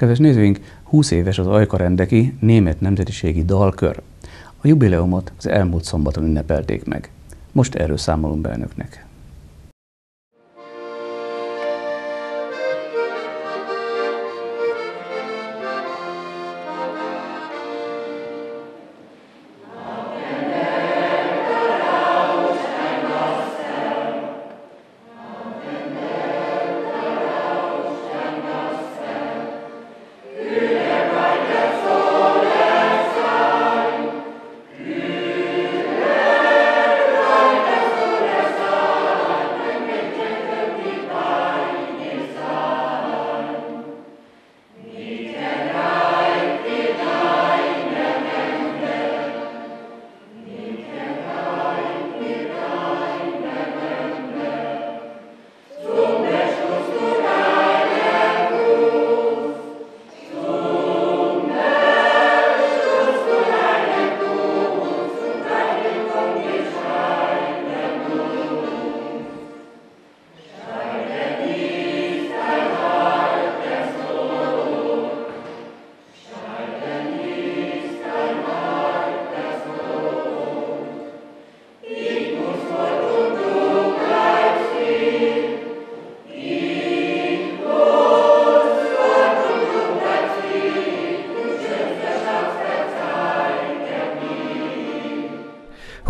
Kedves nézőink, 20 éves az Ajkarendeki német nemzetiségi dalkör. A jubileumot az elmúlt szombaton ünnepelték meg. Most erről számolunk be önöknek.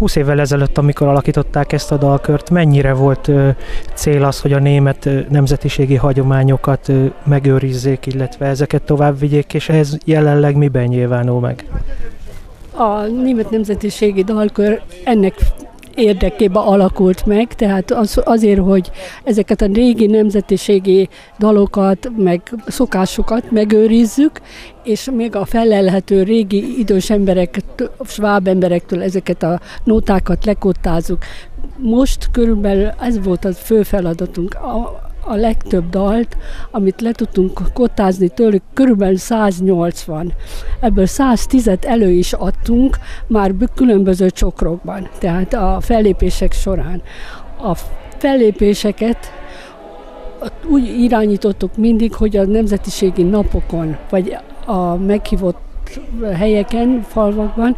20 évvel ezelőtt, amikor alakították ezt a dalkört, mennyire volt cél az, hogy a német nemzetiségi hagyományokat megőrizzék, illetve ezeket tovább vigyék, és ez jelenleg miben nyilvánul meg? A német nemzetiségi dalkör ennek érdekében alakult meg, tehát az, azért, hogy ezeket a régi nemzetiségi dalokat, meg szokásokat megőrizzük, és még a felelhető régi idős emberek, sváb emberektől ezeket a nótákat lekottázzuk. Most körülbelül ez volt a fő feladatunk. A, a legtöbb dalt, amit le tudtunk kottázni tőlük, körülbelül 180. Ebből 110-et elő is adtunk már különböző csokrokban, tehát a fellépések során. A fellépéseket úgy irányítottuk mindig, hogy a nemzetiségi napokon, vagy a meghívott helyeken, falvakban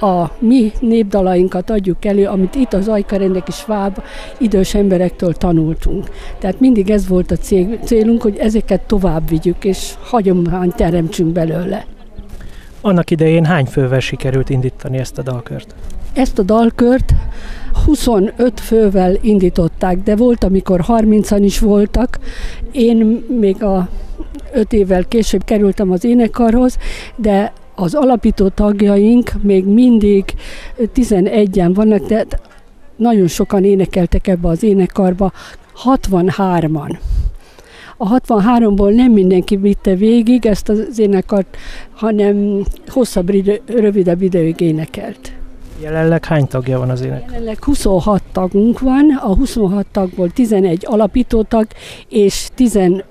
a mi népdalainkat adjuk elő, amit itt az Ajkarendek és Sváb idős emberektől tanultunk. Tehát mindig ez volt a célunk, hogy ezeket tovább vigyük, és hagyományt teremtsünk belőle. Annak idején hány fővel sikerült indítani ezt a dalkört? Ezt a dalkört 25 fővel indították, de volt, amikor 30-an is voltak. Én még a 5 évvel később kerültem az énekarhoz, de az alapító tagjaink még mindig 11-en vannak, de nagyon sokan énekeltek ebbe az énekarba, 63-an. A 63-ból nem mindenki vitte végig ezt az énekart, hanem hosszabb, idő, rövidebb időig énekelt. Jelenleg hány tagja van az ének? Jelenleg 26 tagunk van, a 26 tagból 11 alapítótag és 15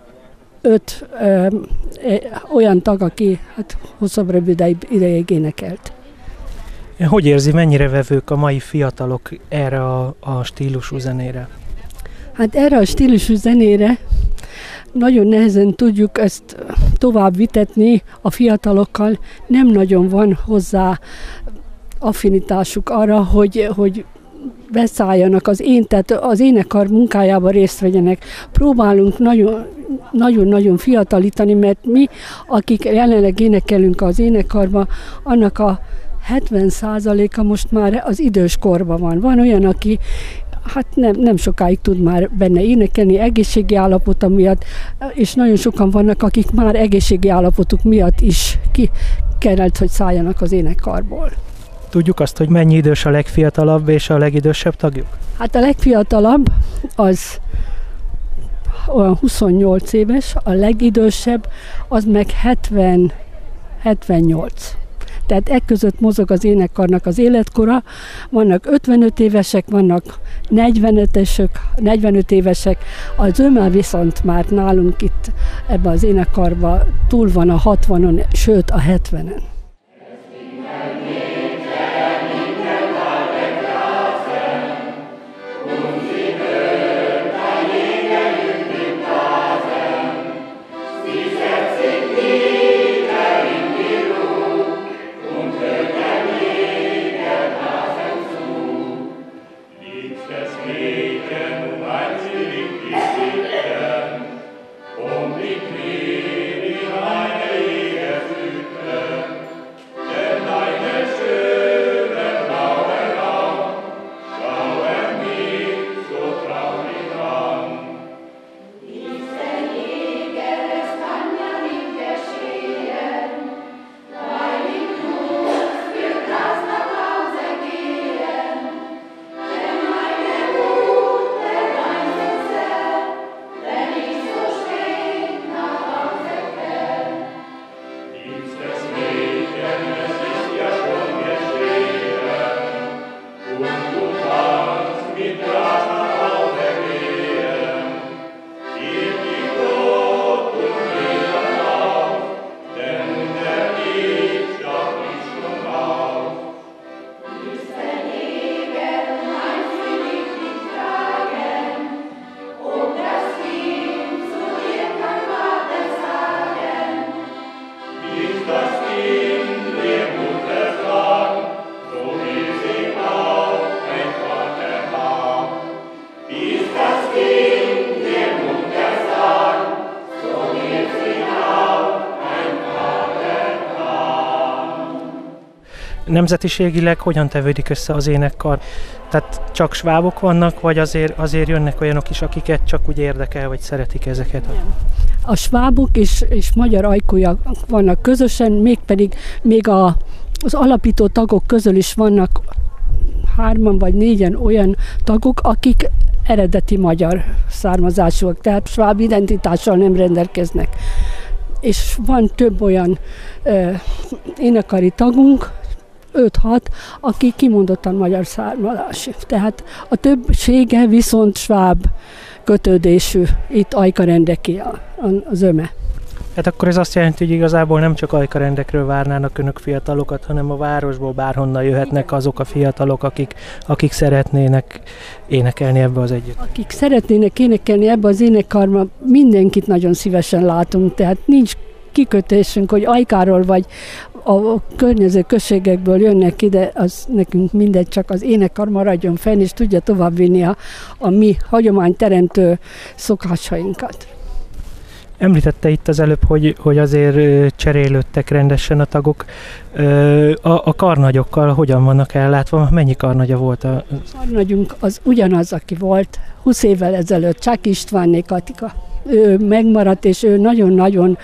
öt ö, olyan tag, aki hát hosszabb rövid ideig énekelt. Hogy érzi, mennyire vevők a mai fiatalok erre a, a stílusú zenére? Hát erre a stílusú zenére nagyon nehezen tudjuk ezt tovább vitetni a fiatalokkal. Nem nagyon van hozzá affinitásuk arra, hogy, hogy beszálljanak az én, tehát az énekar munkájában részt vegyenek. Próbálunk nagyon, nagyon-nagyon fiatalítani, mert mi, akik jelenleg énekelünk az énekarban, annak a 70%-a most már az idős korban van. Van olyan, aki hát nem, nem sokáig tud már benne énekelni egészségi állapota miatt, és nagyon sokan vannak, akik már egészségi állapotuk miatt is ki kellett, hogy szálljanak az énekarból. Tudjuk azt, hogy mennyi idős a legfiatalabb és a legidősebb tagjuk? Hát a legfiatalabb az olyan 28 éves, a legidősebb az meg 70, 78. Tehát e között mozog az énekkarnak az életkora. Vannak 55 évesek, vannak 45-esek, 45 évesek. Az zömmel viszont már nálunk itt ebben az énekkarban túl van a 60-on, sőt a 70-en. Nemzetiségileg hogyan tevődik össze az énekkar? Tehát csak svábok vannak, vagy azért, azért jönnek olyanok is, akiket csak úgy érdekel, vagy szeretik ezeket? A svábok és, és magyar ajkújak vannak közösen, mégpedig még a, az alapító tagok közül is vannak hárman vagy négyen olyan tagok, akik eredeti magyar származásúak, tehát sváb identitással nem rendelkeznek. És van több olyan ö, énekari tagunk, 5-6, aki kimondottan magyar származású. Tehát a többsége viszont sváb kötődésű, itt ajkarendeké az öme. Hát akkor ez azt jelenti, hogy igazából nem csak ajkarendekről várnának önök fiatalokat, hanem a városból bárhonnan jöhetnek azok a fiatalok, akik, akik szeretnének énekelni ebbe az együtt. Akik szeretnének énekelni ebbe az énekarba, mindenkit nagyon szívesen látunk, tehát nincs kikötésünk, hogy Ajkáról vagy a környező községekből jönnek ide, az nekünk mindegy, csak az énekar maradjon fenn, és tudja továbbvinni a, a mi hagyományteremtő szokásainkat. Említette itt az előbb, hogy, hogy azért cserélődtek rendesen a tagok. A, a karnagyokkal hogyan vannak ellátva? Mennyi karnagya volt? A... a karnagyunk az ugyanaz, aki volt 20 évvel ezelőtt, Csak Istvánné Katika. Ő megmaradt, és ő nagyon-nagyon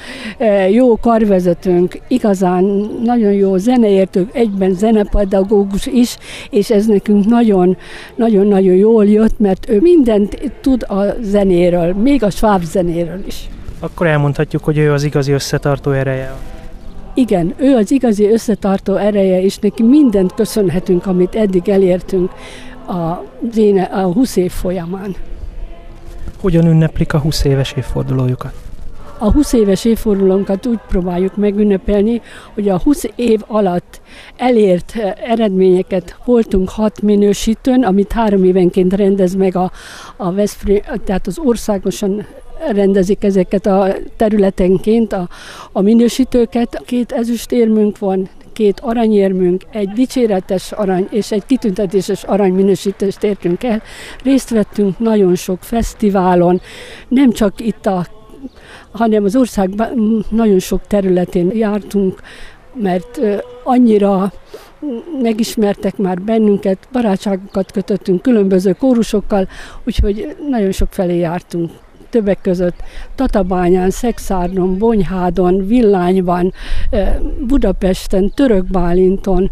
jó karvezetőnk, igazán nagyon jó zeneértő, egyben zenepedagógus is, és ez nekünk nagyon-nagyon jól jött, mert ő mindent tud a zenéről, még a sváb zenéről is. Akkor elmondhatjuk, hogy ő az igazi összetartó ereje. Igen, ő az igazi összetartó ereje, és neki mindent köszönhetünk, amit eddig elértünk a, zéne, a 20 év folyamán. Hogyan ünneplik a 20 éves évfordulójukat? A 20 éves évfordulónkat úgy próbáljuk megünnepelni, hogy a 20 év alatt elért eredményeket voltunk hat minősítőn, amit három évenként rendez meg a, a Veszprém, tehát az országosan rendezik ezeket a területenként a, a minősítőket. Két ezüstérmünk van, két aranyérmünk, egy dicséretes arany és egy kitüntetéses aranyminősítést értünk el. Részt vettünk nagyon sok fesztiválon, nem csak itt a hanem az ország nagyon sok területén jártunk, mert annyira megismertek már bennünket, barátságokat kötöttünk különböző kórusokkal, úgyhogy nagyon sok felé jártunk többek között Tatabányán, Szexárnon, Bonyhádon, Villányban, Budapesten, Törökbálinton,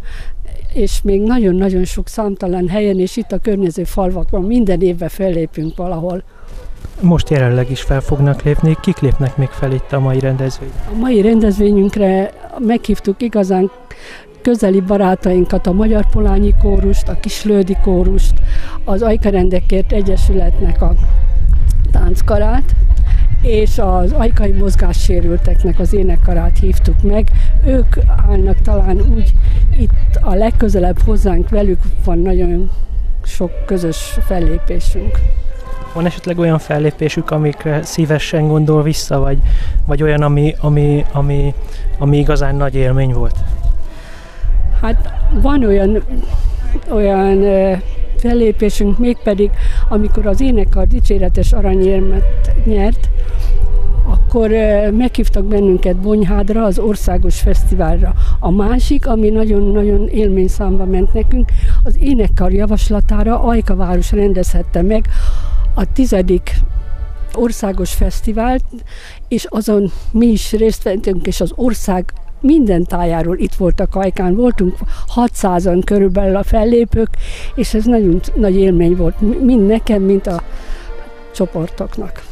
és még nagyon-nagyon sok számtalan helyen, és itt a környező falvakban minden évben fellépünk valahol. Most jelenleg is fel fognak lépni. Kik lépnek még fel itt a mai rendezvény? A mai rendezvényünkre meghívtuk igazán közeli barátainkat, a Magyar Polányi Kórust, a Kislődi Kórust, az Ajkarendekért Egyesületnek a tánckarát, és az ajkai mozgássérülteknek az énekkarát hívtuk meg. Ők állnak talán úgy itt a legközelebb hozzánk, velük van nagyon sok közös fellépésünk. Van esetleg olyan fellépésük, amikre szívesen gondol vissza, vagy, vagy olyan, ami, ami, ami, ami igazán nagy élmény volt? Hát van olyan, olyan fellépésünk, mégpedig amikor az énekar dicséretes aranyérmet nyert, akkor meghívtak bennünket Bonyhádra, az országos fesztiválra. A másik, ami nagyon-nagyon élményszámba ment nekünk, az énekkar javaslatára Ajkaváros rendezhette meg a tizedik országos fesztivált, és azon mi is részt vettünk, és az ország minden tájáról itt voltak Ajkán, voltunk 600-an körülbelül a fellépők, és ez nagyon nagy élmény volt, mind nekem, mint a csoportoknak.